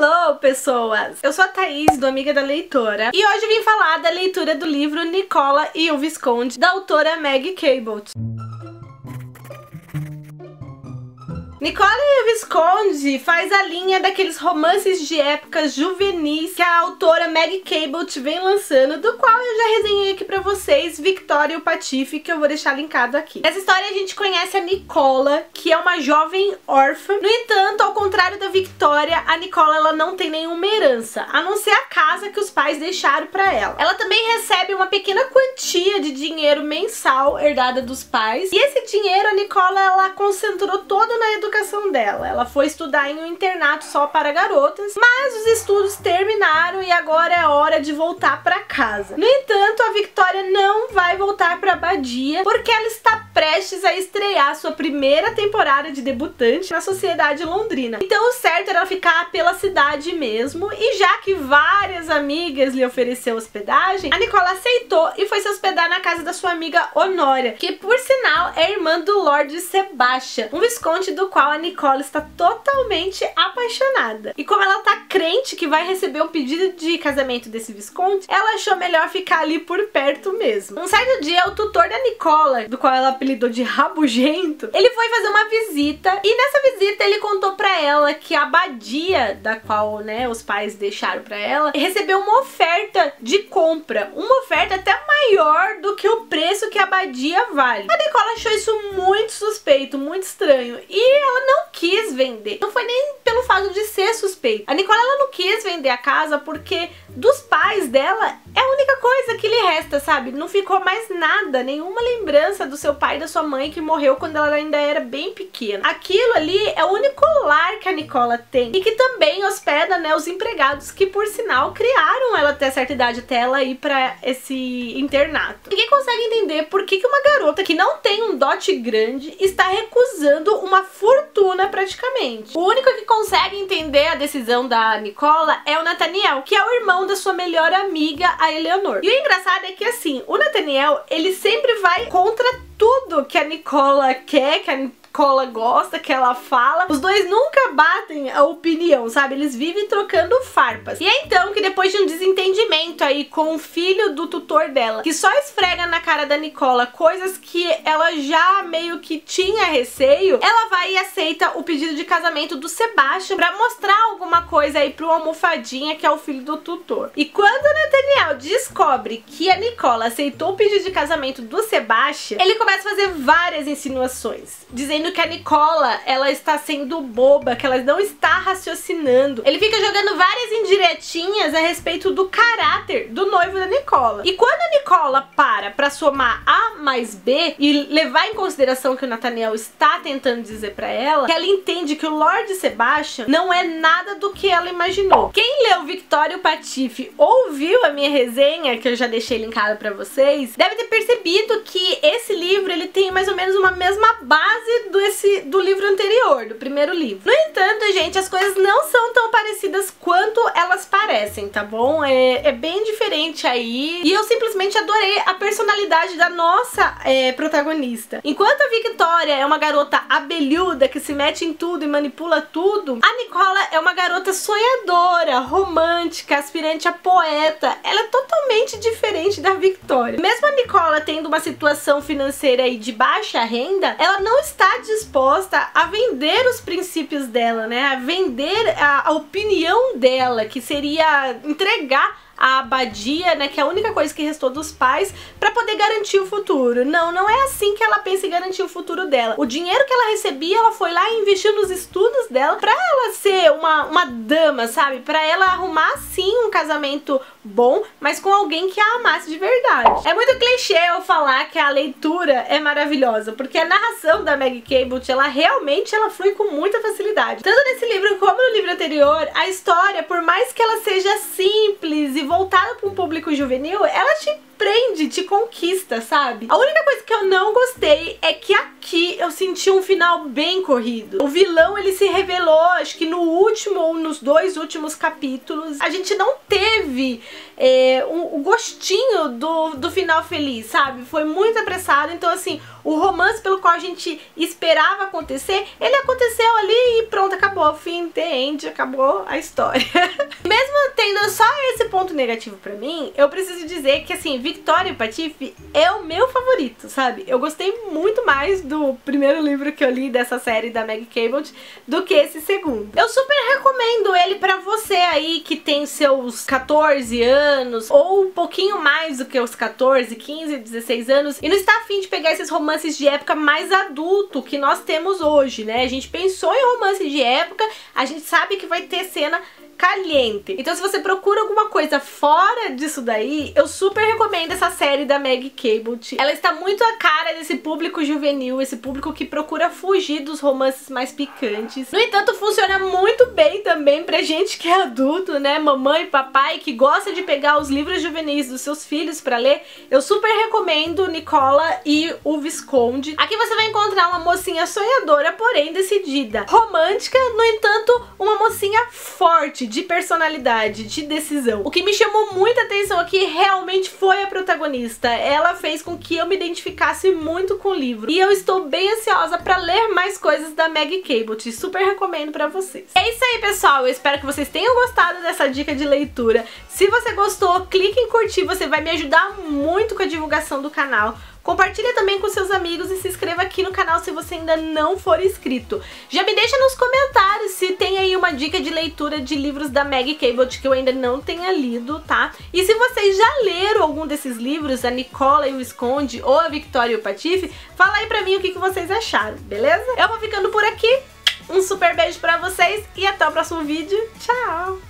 Hello, pessoas! Eu sou a Thaís, do Amiga da Leitora, e hoje vim falar da leitura do livro Nicola e o Visconde, da autora Maggie Cabot. Nicola e o Visconde faz a linha daqueles romances de épocas juvenis que a autora Maggie Cabot vem lançando, do qual eu já resenhei aqui pra vocês, Victoria e o Patife, que eu vou deixar linkado aqui. Nessa história a gente conhece a Nicola, que é uma jovem órfã. No entanto, ao contrário da Victoria, a Nicola ela não tem nenhuma herança, a não ser a casa que os pais deixaram pra ela. Ela também recebe uma pequena quantia de dinheiro mensal herdada dos pais, e esse dinheiro a Nicola ela concentrou toda na educação educação dela. Ela foi estudar em um internato só para garotas, mas os estudos terminaram e agora é hora de voltar para casa. No entanto, a Victoria não vai voltar para Badia porque ela está prestes a estrear sua primeira temporada de debutante na sociedade londrina. Então o certo era ficar pela cidade mesmo, e já que várias amigas lhe ofereceu hospedagem, a Nicola aceitou e foi se hospedar na casa da sua amiga Honória, que por sinal é irmã do Lord Sebastian, um visconde do qual a Nicole está totalmente apaixonada. E como ela tá crente que vai receber um pedido de casamento desse Visconde, ela achou melhor ficar ali por perto mesmo. Um certo dia, o tutor da Nicola, do qual ela apelidou de rabugento, ele foi fazer uma visita e nessa visita ele contou para ela que a abadia da qual, né, os pais deixaram para ela, recebeu uma oferta de compra, uma oferta até maior do que o preço que a abadia vale. A Nicola achou isso muito suspeito, muito estranho e ela não quis vender. Não foi nem pelo fato de ser suspeito. A Nicole ela não quis vender a casa porque dos pais dela é a única coisa que lhe resta, sabe? Não ficou mais nada, nenhuma lembrança do seu pai e da sua mãe que morreu quando ela ainda era bem pequena. Aquilo ali é o único lar que a Nicola tem e que também hospeda, né, os empregados que por sinal criaram ela até certa idade, até ela ir para esse internato. Ninguém consegue entender por que, que uma garota que não tem um dote grande está recusando uma fortuna praticamente. O único que consegue entender a decisão da Nicola é o Nathaniel, que é o irmão da sua melhor amiga, a Eleanor. E o engraçado é que assim, o Nathaniel, ele sempre vai contra tudo que a Nicola quer, que a Cola gosta, que ela fala. Os dois nunca batem a opinião, sabe? Eles vivem trocando farpas. E é então que depois de um desentendimento aí com o filho do tutor dela, que só esfrega na cara da Nicola coisas que ela já meio que tinha receio, ela vai e aceita o pedido de casamento do Sebastian para mostrar alguma coisa aí pro almofadinha, que é o filho do tutor. E quando Nathaniel descobre que a Nicola aceitou o pedido de casamento do Sebastian, ele começa a fazer várias insinuações, dizendo que a Nicola, ela está sendo boba, que ela não está raciocinando. Ele fica jogando várias indiretinhas a respeito do caráter do noivo da Nicola. E quando a Nicola para para somar A mais B e levar em consideração que o Nathaniel está tentando dizer para ela, que ela entende que o Lord Sebastian não é nada do que ela imaginou. Quem leu Victoria Patife ouviu a minha resenha, que eu já deixei linkada para vocês, deve ter percebido que esse livro ele tem mais ou menos uma mesma base livro anterior, do primeiro livro. No entanto, gente, as coisas não são tão parecidas quanto elas parecem, tá bom? É, é bem diferente aí. E eu simplesmente adorei a personalidade da nossa é, protagonista. Enquanto a Victoria é uma garota abelhuda que se mete em tudo e manipula tudo, a Nicola é uma garota sonhadora, romântica, aspirante a poeta. Ela é totalmente diferente da Victoria. Mesmo a Nicola tendo uma situação financeira aí de baixa renda, ela não está disposta a vender os princípios dela, né? A vender a, a opinião dela, que seria entregar a abadia, né, que é a única coisa que restou dos pais, para poder garantir o futuro. Não, não é assim que ela pensa em garantir o futuro dela. O dinheiro que ela recebia, ela foi lá e investiu nos estudos dela para ela ser uma, uma dama, sabe? Para ela arrumar sim um casamento bom, mas com alguém que a amasse de verdade. É muito clichê eu falar que a leitura é maravilhosa, porque a narração da Maggie Cabot, ela realmente ela flui com muita facilidade. Tanto nesse livro como no livro anterior, a história, por mais que ela seja simples e voltada para um público juvenil, ela te prende, te conquista, sabe? A única coisa que eu não gostei é que eu senti um final bem corrido. O vilão, ele se revelou, acho que no último ou nos dois últimos capítulos. A gente não teve é, um, um gostinho do, do final feliz, sabe? Foi muito apressado, então assim, o romance pelo qual a gente esperava acontecer, ele aconteceu ali e pronto, acabou. Fim, the end, acabou a história. Mesmo tendo só esse ponto negativo pra mim, eu preciso dizer que assim, Victoria Patife é o meu favorito, sabe? Eu gostei muito mais do primeiro livro que eu li dessa série da Meg Cabot do que esse segundo. Eu super recomendo ele pra você aí que tem seus 14 anos ou um pouquinho mais do que os 14, 15, 16 anos e não está afim de pegar esses romances de época mais adulto que nós temos hoje, né? A gente pensou em romance de época, a gente sabe que vai ter cena caliente. Então se você procura alguma coisa fora disso daí, eu super recomendo essa série da Meg Cabot. Ela está muito a cara desse público juvenil, esse público que procura fugir dos romances mais picantes. No entanto, funciona muito bem também pra gente que é adulto, né? Mamãe papai que gosta de pegar os livros juvenis dos seus filhos pra ler. Eu super recomendo Nicola e o Visconde. Aqui você vai encontrar uma mocinha sonhadora, porém decidida. Romântica, no entanto, uma mocinha forte, de personalidade, de decisão. O que me chamou muita atenção aqui realmente foi a protagonista. Ela fez com que eu me identificasse muito com o livro. E eu estou bem ansiosa para ler mais coisas da Maggie Cabot. Super recomendo para vocês. É isso aí, pessoal. Eu espero que vocês tenham gostado dessa dica de leitura. Se você gostou, clique em curtir. Você vai me ajudar muito com a divulgação do canal. Compartilha também com seus amigos e se inscreva aqui no canal se você ainda não for inscrito. Já me deixa nos comentários se tem aí uma dica de leitura de livros da Maggie Cabot que eu ainda não tenha lido, tá? E se vocês já leram algum desses livros, a Nicola e o Esconde ou a Victoria e o Patife, fala aí pra mim o que, que vocês acharam, beleza? Eu vou ficando por aqui, um super beijo pra vocês e até o próximo vídeo. Tchau!